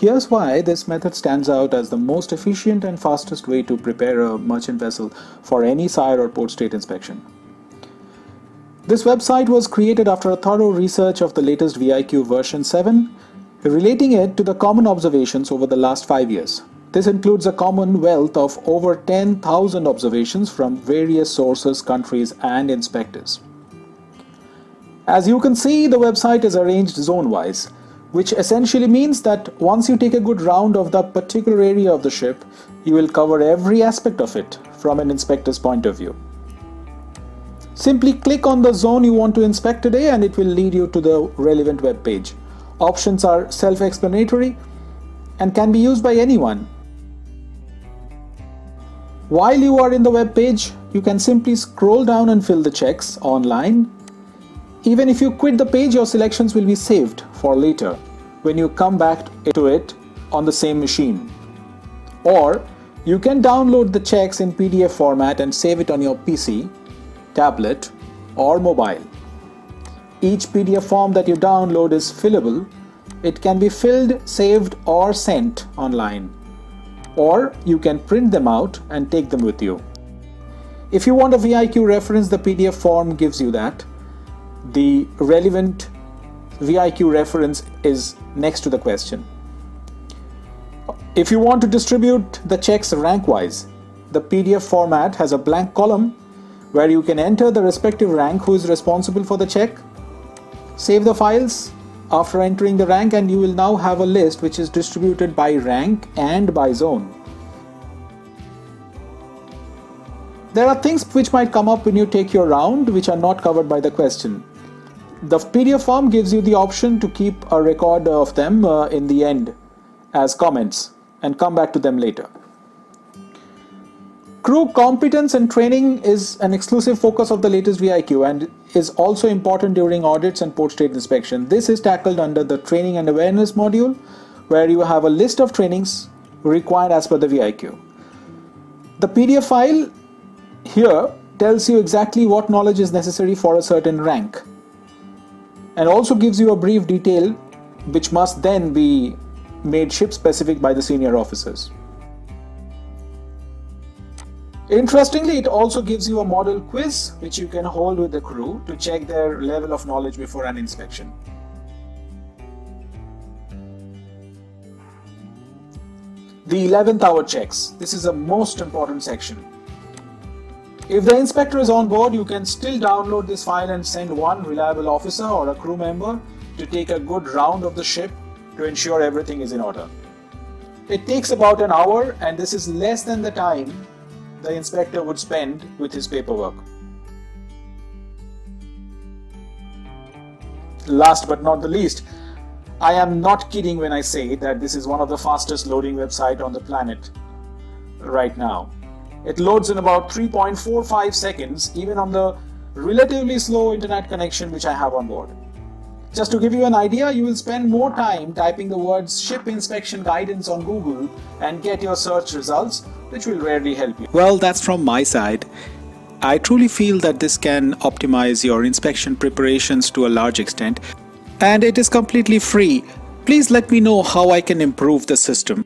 Here's why this method stands out as the most efficient and fastest way to prepare a merchant vessel for any SIRE or port state inspection. This website was created after a thorough research of the latest VIQ version 7, relating it to the common observations over the last 5 years. This includes a common wealth of over 10,000 observations from various sources, countries, and inspectors. As you can see, the website is arranged zone-wise which essentially means that once you take a good round of the particular area of the ship, you will cover every aspect of it from an inspector's point of view. Simply click on the zone you want to inspect today and it will lead you to the relevant web page. Options are self-explanatory and can be used by anyone. While you are in the web page, you can simply scroll down and fill the checks online even if you quit the page, your selections will be saved for later when you come back to it on the same machine. Or you can download the checks in PDF format and save it on your PC, tablet, or mobile. Each PDF form that you download is fillable. It can be filled, saved, or sent online. Or you can print them out and take them with you. If you want a VIQ reference, the PDF form gives you that the relevant VIQ reference is next to the question. If you want to distribute the checks rank-wise, the PDF format has a blank column where you can enter the respective rank who is responsible for the check, save the files after entering the rank and you will now have a list which is distributed by rank and by zone. There are things which might come up when you take your round which are not covered by the question. The PDF form gives you the option to keep a record of them uh, in the end as comments and come back to them later. Crew competence and training is an exclusive focus of the latest VIQ and is also important during audits and port state inspection. This is tackled under the training and awareness module where you have a list of trainings required as per the VIQ. The PDF file here tells you exactly what knowledge is necessary for a certain rank and also gives you a brief detail which must then be made ship specific by the senior officers. Interestingly, it also gives you a model quiz which you can hold with the crew to check their level of knowledge before an inspection. The 11th hour checks. This is a most important section. If the inspector is on board, you can still download this file and send one reliable officer or a crew member to take a good round of the ship to ensure everything is in order. It takes about an hour and this is less than the time the inspector would spend with his paperwork. Last but not the least, I am not kidding when I say that this is one of the fastest loading website on the planet right now. It loads in about 3.45 seconds even on the relatively slow internet connection which I have on board. Just to give you an idea, you will spend more time typing the words ship inspection guidance on Google and get your search results, which will rarely help you. Well, that's from my side. I truly feel that this can optimize your inspection preparations to a large extent, and it is completely free. Please let me know how I can improve the system.